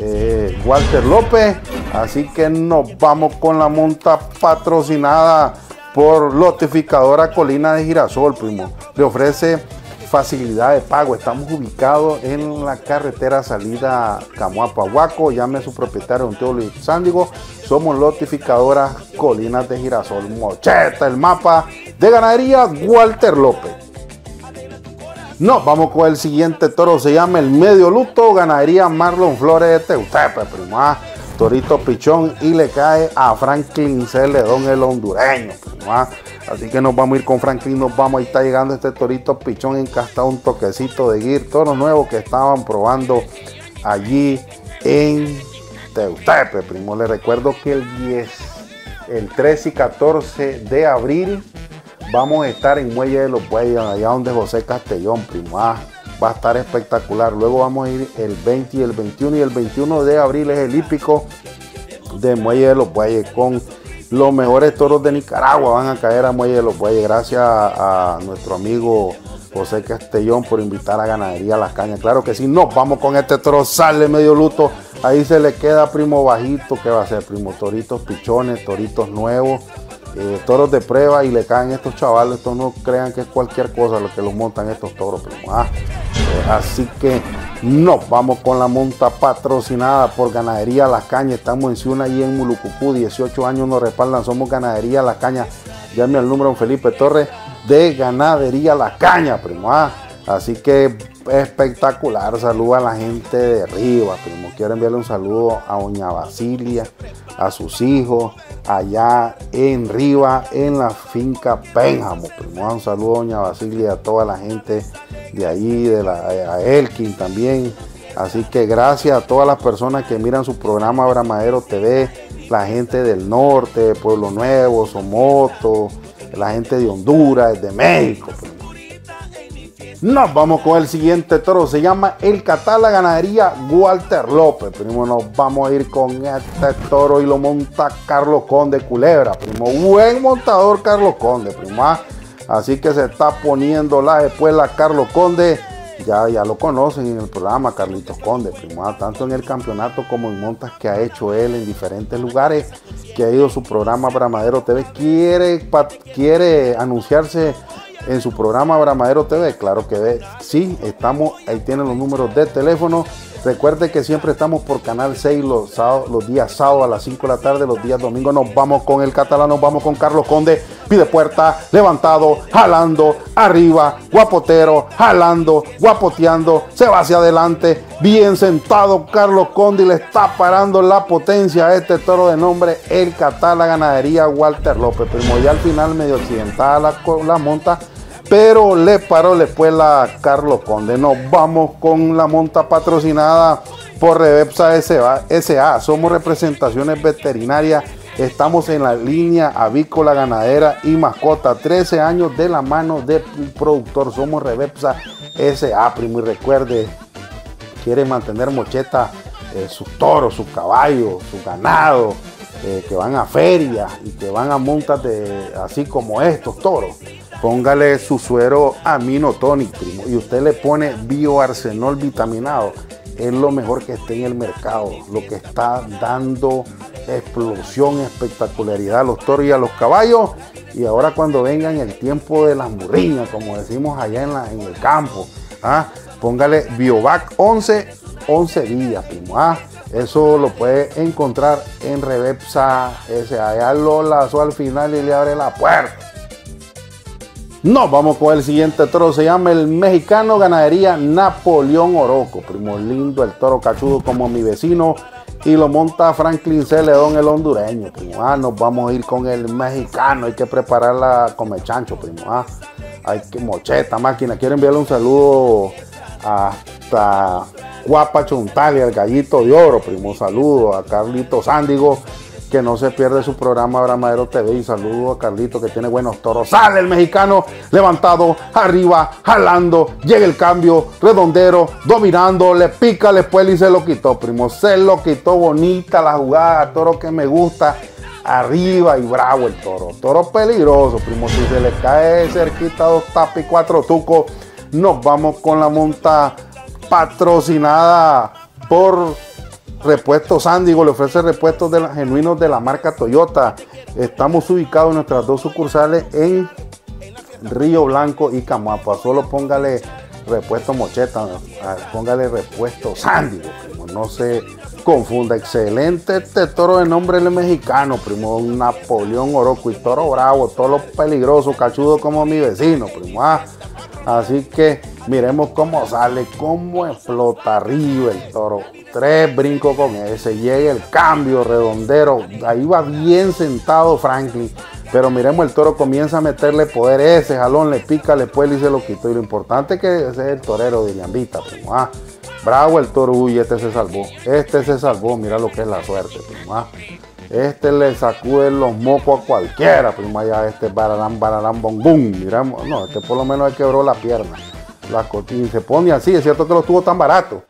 Eh, Walter López, así que nos vamos con la monta patrocinada por Lotificadora Colina de Girasol, primo. Le ofrece facilidad de pago. Estamos ubicados en la carretera salida Camuapahuaco. Llame a su propietario, don Teo Luis Sándigo. Somos lotificadora Colinas de Girasol. Mocheta, el mapa de ganadería Walter López. No, vamos con el siguiente toro. Se llama el medio luto. Ganadería Marlon Flores de Teutepe, primo. Torito pichón y le cae a Franklin Celedón, el hondureño. Primo, ah. Así que nos vamos a ir con Franklin. Nos vamos. Ahí está llegando este torito pichón encastado. Un toquecito de guir. Toro nuevo que estaban probando allí en Teutepe, primo. Le recuerdo que el 10, el 13 y 14 de abril vamos a estar en Muelle de los Bueyes, allá donde José Castellón, primo. Ah, va a estar espectacular. Luego vamos a ir el 20 y el 21 y el 21 de abril es el hípico de Muelle de los Bueyes con los mejores toros de Nicaragua. Van a caer a Muelle de los Bueyes. Gracias a, nuestro amigo José Castellón por invitar a Ganadería Las Cañas. Claro que sí, nos vamos con este toro, sale medio luto. Ahí se le queda primo bajito, que va a ser? Primo toritos pichones, toritos nuevos. Eh, toros de prueba y le caen estos chavales, estos no crean que es cualquier cosa lo que los montan estos toros, ah, eh, así que nos vamos con la monta patrocinada por Ganadería Las Cañas. Estamos en Ciuna y en Mulucucú. 18 años nos respaldan. Somos Ganadería Las Cañas. Llame al número Felipe Torres de Ganadería Las Cañas, primo. Ah. Así que espectacular. Saludo a la gente de arriba, primo. Quiero enviarle un saludo a Doña Basilia, a sus hijos, allá en Riva, en la finca Pénjamo. Primo, un saludo a Doña Basilia, a toda la gente de allí, de la, a Elkin también. Así que gracias a todas las personas que miran su programa Bramadero TV, la gente del norte, Pueblo Nuevo, Somoto, la gente de Honduras, de México. Nos vamos con el siguiente toro. Se llama el Catala Ganadería Walter López. Primo, nos vamos a ir con este toro y lo monta Carlos Conde Culebra. Primo, buen montador Carlos Conde, primo. ¿ah? Así que se está poniendo la espuela Carlos Conde. Ya, ya lo conocen en el programa Carlitos Conde, primo. ¿ah? Tanto en el campeonato como en montas que ha hecho él en diferentes lugares. Que ha ido su programa Bramadero TV. Quiere, quiere anunciarse en su programa Bramadero TV. Claro que sí, estamos, ahí tienen los números de teléfono. Recuerde que siempre estamos por Canal 6 los, los días sábados a las 5 de la tarde, los días domingos nos vamos con el catalán, nos vamos con Carlos Conde, pide puerta, levantado, jalando, arriba, guapotero, jalando, guapoteando, se va hacia adelante, bien sentado Carlos Conde y le está parando la potencia a este toro de nombre El Catala Ganadería Walter López. Primo ya al final medio accidentada la, la monta pero le paró después la Carlos Conde. Nos vamos con la monta patrocinada por Revepsa SA. Somos representaciones veterinarias. Estamos en la línea avícola, ganadera y mascota. 13 años de la mano del productor. Somos Revepsa SA, primo. Y recuerde, quiere mantener mocheta eh, sus toros, sus caballos, su ganado, eh, que van a ferias y que van a montas de, así como estos toros póngale su suero aminotónico, primo, y usted le pone bioarsenol vitaminado. Es lo mejor que esté en el mercado, lo que está dando explosión, espectacularidad a los toros y a los caballos. Y ahora cuando vengan el tiempo de las murriñas, como decimos allá en, el campo, ¿ah? póngale Biovac 11, 11 días, primo. ¿ah? Eso lo puede encontrar en Revepsa ese Allá lo lazó al final y le abre la puerta. No, vamos con el siguiente toro. Se llama el mexicano ganadería Napoleón Oroco. Primo lindo, el toro cachudo como mi vecino. Y lo monta Franklin Celedón, el hondureño. Primo, ah, nos vamos a ir con el mexicano. Hay que prepararla como el chancho, primo. Ah. Hay que mocheta, máquina. Quiero enviarle un saludo hasta Guapa Chuntalia, el gallito de oro, primo. Saludo a Carlito Sándigo que no se pierde su programa Bramadero TV. Y saludo a Carlito que tiene buenos toros. Sale el mexicano levantado, arriba, jalando. Llega el cambio, redondero, dominando. Le pica le espuela y se lo quitó, primo. Se lo quitó bonita la jugada. Toro que me gusta. Arriba y bravo el toro. Toro peligroso, primo. Si se le cae cerquita dos tapas y cuatro tucos, nos vamos con la monta patrocinada por Repuestos Sándigo le ofrece repuestos de genuinos de la marca Toyota. Estamos ubicados en nuestras dos sucursales en Río Blanco y Camapa. Solo póngale repuesto mocheta, ah, póngale repuesto Sándigo, primo. No se confunda. Excelente este toro de nombre el mexicano, primo. Napoleón Oroco y toro bravo, toro peligroso, cachudo como mi vecino, primo. Ah, así que Miremos cómo sale, cómo explota arriba el toro. Tres brincos con ese. Llega el cambio redondero. Ahí va bien sentado Franklin. Pero miremos, el toro comienza a meterle poder. Ese jalón le pica, le puede y se lo quitó. Y lo importante es que ese es el torero de Llambita. Ah, bravo el toro. Uy, este se salvó. Este se salvó. Mira lo que es la suerte. Ah, este le sacude los mocos a cualquiera. Primo, allá este bararán, bararán, bom, boom. Miramos. No, este por lo menos quebró la pierna. La y se pone así. Es cierto que lo tuvo tan barato.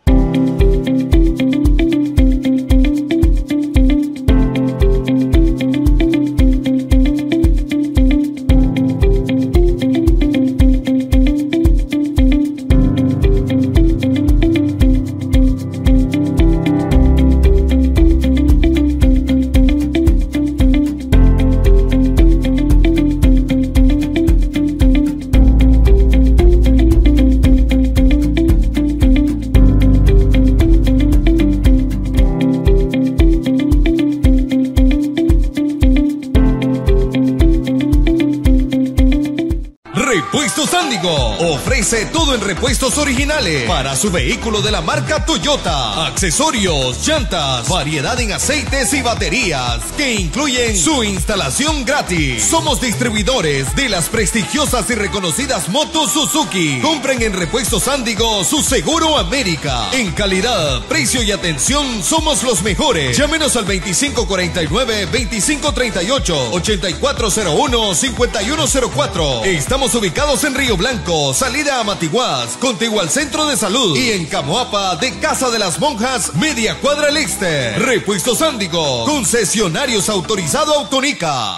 Para su vehículo de la marca Toyota. Accesorios, llantas, variedad en aceites y baterías que incluyen su instalación gratis. Somos distribuidores de las prestigiosas y reconocidas motos Suzuki. Compren en Repuestos Ándigo su seguro América. En calidad, precio y atención somos los mejores. Llámenos al 2549-2538-8401-5104. Estamos ubicados en Río Blanco, salida a Matiguás, contigo al centro de salud y en Camoapa de Casa de las Monjas, media cuadra Lixter. Repuestos Ándigo, concesionarios autorizado Autonica.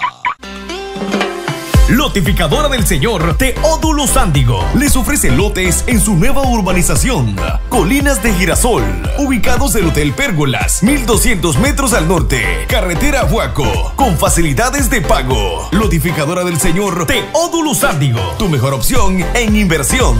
Lotificadora del Señor Teódulo Sándigo les ofrece lotes en su nueva urbanización, Colinas de Girasol, ubicados del Hotel Pérgolas, 1200 metros al norte, carretera Huaco, con facilidades de pago. Lotificadora del Señor Teódulo Sándigo, tu mejor opción en inversión.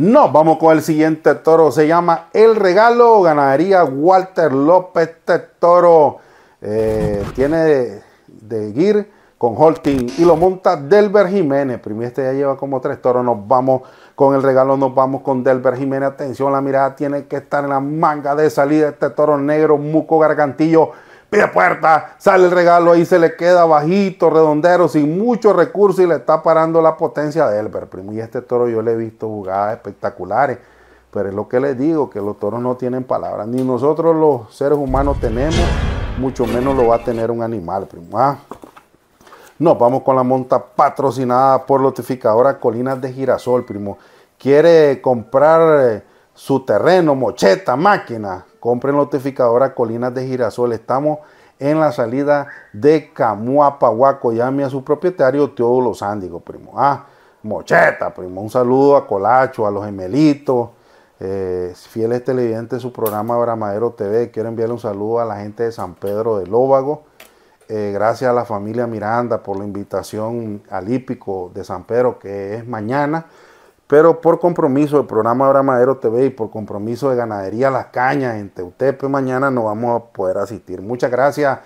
No, vamos con el siguiente toro. Se llama El Regalo. Ganadería Walter López. Este toro eh, tiene de, de con Holting y lo monta Delber Jiménez. Primero este ya lleva como tres toros. Nos vamos con el regalo, nos vamos con Delber Jiménez. Atención, la mirada tiene que estar en la manga de salida. Este toro negro, muco gargantillo pide puerta, sale el regalo, ahí se le queda bajito, redondero, sin mucho recurso y le está parando la potencia de Elber, primo. Y este toro yo le he visto jugadas espectaculares, pero es lo que les digo, que los toros no tienen palabras, ni nosotros los seres humanos tenemos, mucho menos lo va a tener un animal, primo. ¿ah? Nos vamos con la monta patrocinada por Lotificadora Colinas de Girasol, primo. Quiere comprar eh, su terreno, mocheta, máquina, compren notificadora Colinas de Girasol. Estamos en la salida de Camuapahuaco. Llame a su propietario Teodulo Sándigo, primo. Ah, Mocheta, primo. Un saludo a Colacho, a los gemelitos, eh, fieles televidentes de su programa Bramadero TV. Quiero enviarle un saludo a la gente de San Pedro de Lóvago. Eh, gracias a la familia Miranda por la invitación al hípico de San Pedro, que es mañana. Pero por compromiso del programa Ahora Madero TV y por compromiso de Ganadería Las Cañas en Teutepe mañana no vamos a poder asistir. Muchas gracias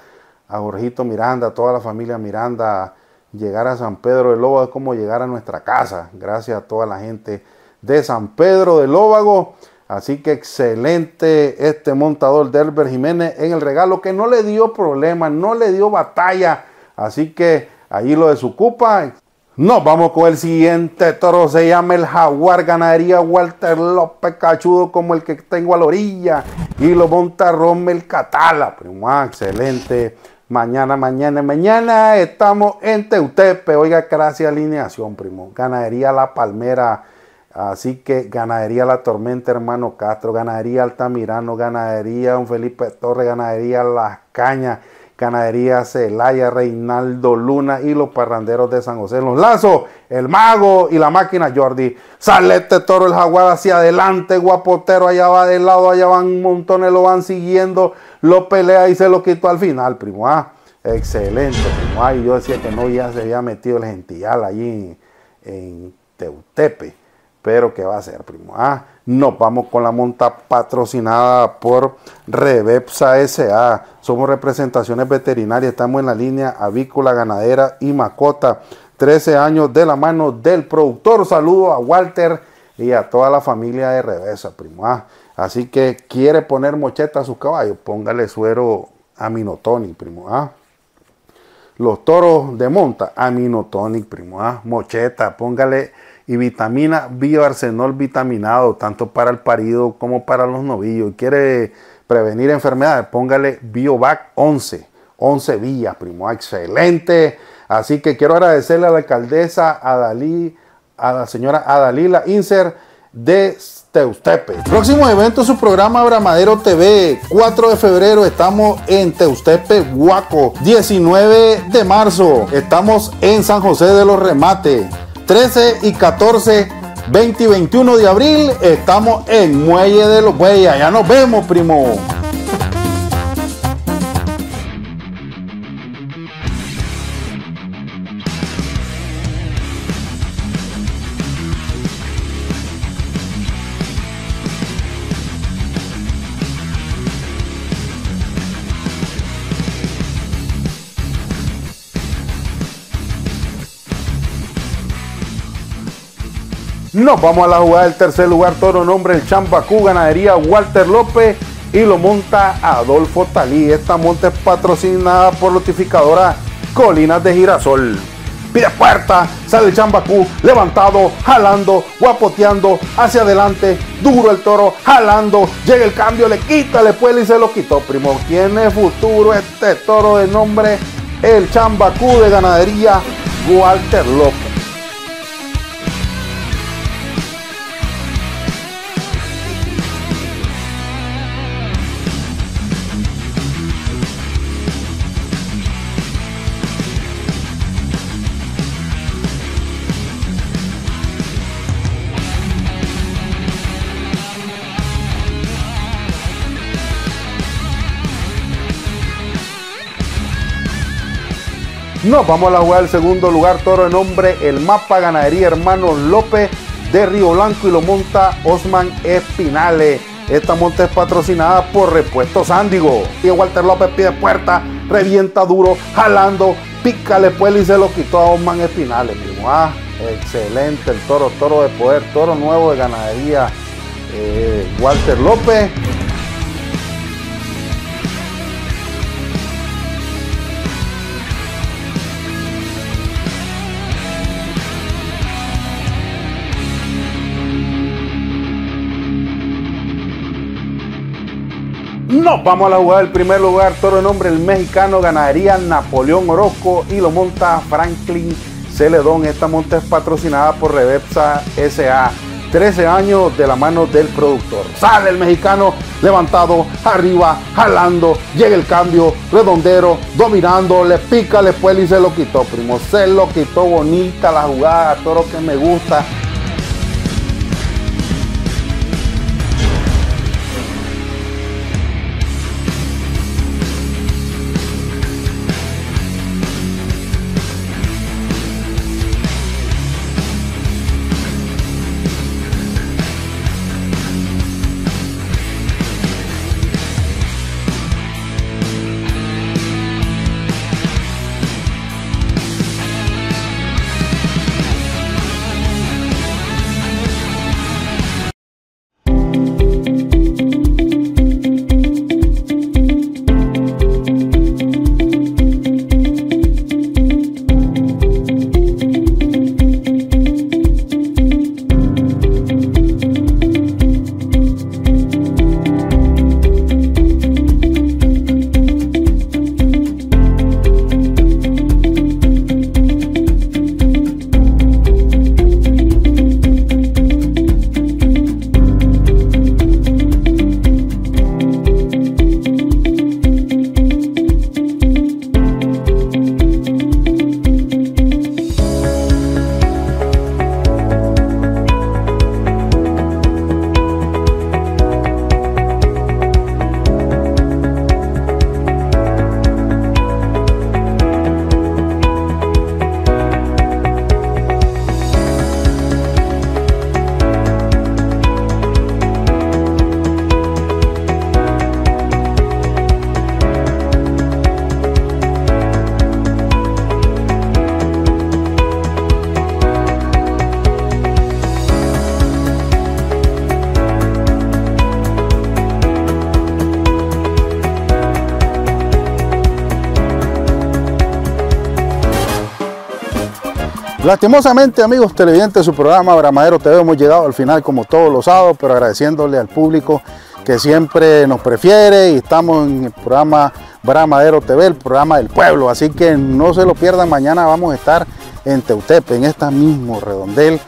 a Jorgito Miranda, a toda la familia Miranda. Llegar a San Pedro de Lóvago es como llegar a nuestra casa. Gracias a toda la gente de San Pedro de Lóvago. Así que excelente este montador Delber Jiménez en el regalo que no le dio problema, no le dio batalla. Así que ahí lo desocupa. Nos vamos con el siguiente toro. Se llama el Jaguar Ganadería Walter López Cachudo, como el que tengo a la orilla. Y lo monta Rommel Catala. Primo, excelente. Mañana, mañana, mañana estamos en Teutepe. Oiga, gracias alineación, primo. Ganadería La Palmera. Así que ganadería La Tormenta, hermano Castro. Ganadería Altamirano. Ganadería Un Felipe Torres. Ganadería Las Cañas. Ganadería Celaya, Reinaldo Luna y los parranderos de San José. Los lazos, el mago y la máquina Jordi. Sale este toro, el jaguar hacia adelante, guapotero, allá va de lado, allá van montones, lo van siguiendo, lo pelea y se lo quitó al final, primo. Ah, excelente, primo. Ah, yo decía que no ya se había metido el gentillal allí en, en Teutepe. Pero ¿qué va a ser, primo? Ah, nos vamos con la monta patrocinada por Revepsa SA. Somos representaciones veterinarias, estamos en la línea avícola, ganadera y macota. 13 años de la mano del productor. Saludo a Walter y a toda la familia de Revesa, primo. Ah, así que quiere poner mocheta a sus caballos, póngale suero aminotonic, primo. Ah. Los toros de monta, aminotonic, primo. Ah. Mocheta, póngale y vitamina bioarsenol vitaminado, tanto para el parido como para los novillos. quiere prevenir enfermedades, póngale Biovac 11, 11 vías, primo. Excelente. Así que quiero agradecerle a la alcaldesa Adalí, a la señora Adalila Inser de Teustepe. Próximo evento, su programa Bramadero TV. 4 de febrero estamos en Teustepe, Huaco. 19 de marzo estamos en San José de los Remates. 13 y 14, 20 y 21 de abril estamos en Muelle de los Bueyes. Ya nos vemos, primo. Nos vamos a la jugada del tercer lugar, toro nombre el Chambacú, ganadería Walter López y lo monta Adolfo Talí. Esta monta es patrocinada por notificadora Colinas de Girasol. Pide puerta, sale el Chambacú, levantado, jalando, guapoteando, hacia adelante, duro el toro, jalando, llega el cambio, le quita, le puede y se lo quitó, primo. Tiene futuro este toro de nombre el Chambacú de ganadería Walter López. Nos vamos a la jugada del segundo lugar, toro de nombre El Mapa Ganadería Hermanos López de Río Blanco y lo monta Osman Espinales. Esta monta es patrocinada por Repuestos Sándigo. Y Walter López pide puerta, revienta duro, jalando, pícale pues y se lo quitó a Osman Espinales. Ah, excelente el toro, toro de poder, toro nuevo de ganadería. Eh, Walter López Vamos a la jugada del primer lugar. Toro de nombre el mexicano ganadería Napoleón Orozco y lo monta Franklin Celedón. Esta monta es patrocinada por Revepsa SA. 13 años de la mano del productor. Sale el mexicano levantado, arriba, jalando, llega el cambio, redondero, dominando, le pica, le puede y se lo quitó, primo. Se lo quitó bonita la jugada, toro que me gusta. Lastimosamente, amigos televidentes, su programa Bramadero TV hemos llegado al final como todos los sábados, pero agradeciéndole al público que siempre nos prefiere y estamos en el programa Bramadero TV, el programa del pueblo. Así que no se lo pierdan, mañana vamos a estar en Teutepe, en este mismo redondel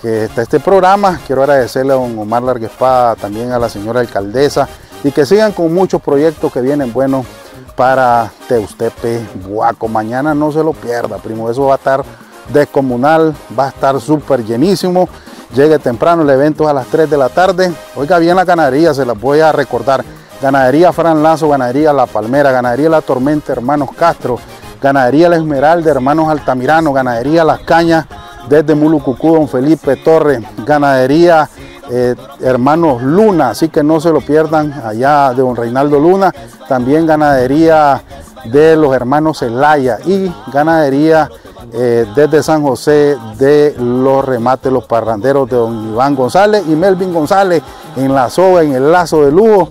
que está este programa. Quiero agradecerle a don Omar Larguespada, también a la señora alcaldesa y que sigan con muchos proyectos que vienen buenos para Teustepe, Buaco. Mañana no se lo pierda, primo, eso va a estar descomunal, va a estar súper llenísimo. Llegue temprano, el evento es a las 3 de la tarde. Oiga bien la ganadería, se las voy a recordar. Ganadería Fran Lazo, Ganadería La Palmera, Ganadería La Tormenta, Hermanos Castro, Ganadería La Esmeralda, Hermanos Altamirano, Ganadería Las Cañas, desde Mulucucú, Don Felipe Torres, Ganadería eh, Hermanos Luna, así que no se lo pierdan allá de Don Reinaldo Luna, también Ganadería de los Hermanos Zelaya y Ganadería eh, desde San José de los remates, los parranderos de don Iván González y Melvin González en la soga, en el lazo de lujo.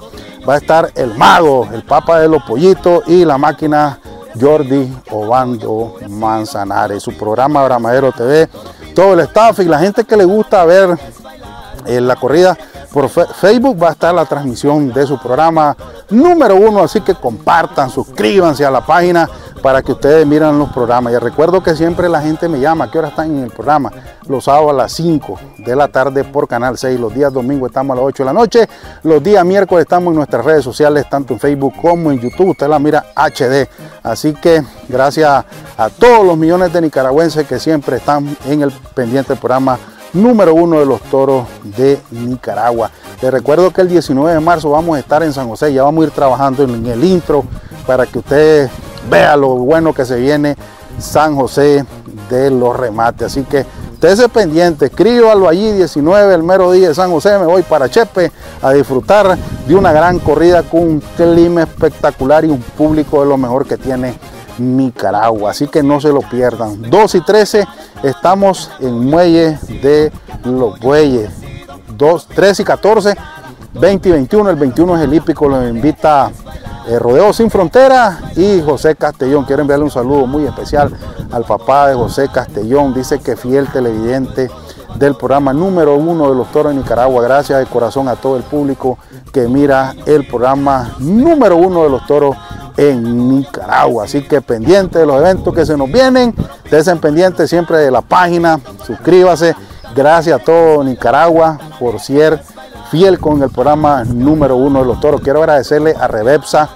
Va a estar el mago, el papa de los pollitos y la máquina Jordi Obando Manzanares. Su programa Bramadero TV, todo el staff y la gente que le gusta ver eh, la corrida por Facebook va a estar la transmisión de su programa número uno, así que compartan, suscríbanse a la página para que ustedes miren los programas. Y recuerdo que siempre la gente me llama, ¿qué hora están en el programa? Los sábados a las 5 de la tarde por Canal 6, los días domingos estamos a las 8 de la noche, los días miércoles estamos en nuestras redes sociales, tanto en Facebook como en YouTube, usted la mira HD. Así que gracias a todos los millones de nicaragüenses que siempre están en el pendiente programa número uno de los toros de Nicaragua. Les recuerdo que el 19 de marzo vamos a estar en San José, ya vamos a ir trabajando en el intro para que ustedes vean lo bueno que se viene San José de los remates. Así que estése pendiente, escríbalo allí 19 el mero día de San José, me voy para Chepe a disfrutar de una gran corrida con un clima espectacular y un público de lo mejor que tiene Nicaragua. Así que no se lo pierdan. 2 y 13 estamos en Muelle de los Bueyes. 2, 13 y 14, 20 y 21. El 21 es el hípico, lo invita eh, Rodeo Sin Frontera y José Castellón. Quiero enviarle un saludo muy especial al papá de José Castellón. Dice que fiel televidente del programa número uno de los toros de Nicaragua. Gracias de corazón a todo el público que mira el programa número uno de los toros en Nicaragua. Así que pendiente de los eventos que se nos vienen, estén pendientes siempre de la página, suscríbase. Gracias a todo Nicaragua por ser fiel con el programa número uno de los toros. Quiero agradecerle a Revepsa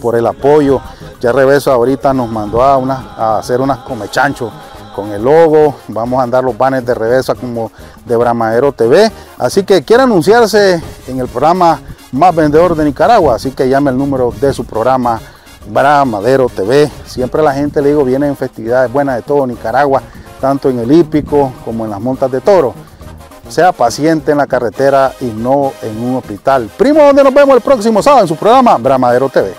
por el apoyo. Ya Revepsa ahorita nos mandó a, una, a hacer unas comechanchos con el logo. Vamos a andar los banners de Revepsa como de Bramadero TV. Así que quiere anunciarse en el programa más vendedor de Nicaragua, así que llame el número de su programa Bramadero TV. Siempre la gente le digo viene en festividades buenas de todo Nicaragua, tanto en el hípico como en las montas de toro sea paciente en la carretera y no en un hospital. Primo, donde nos vemos el próximo sábado en su programa Bramadero TV.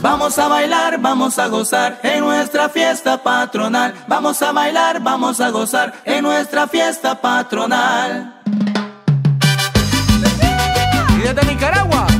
Vamos a bailar, vamos a gozar en nuestra fiesta patronal. Vamos a bailar, vamos a gozar en nuestra fiesta patronal. Y desde Nicaragua.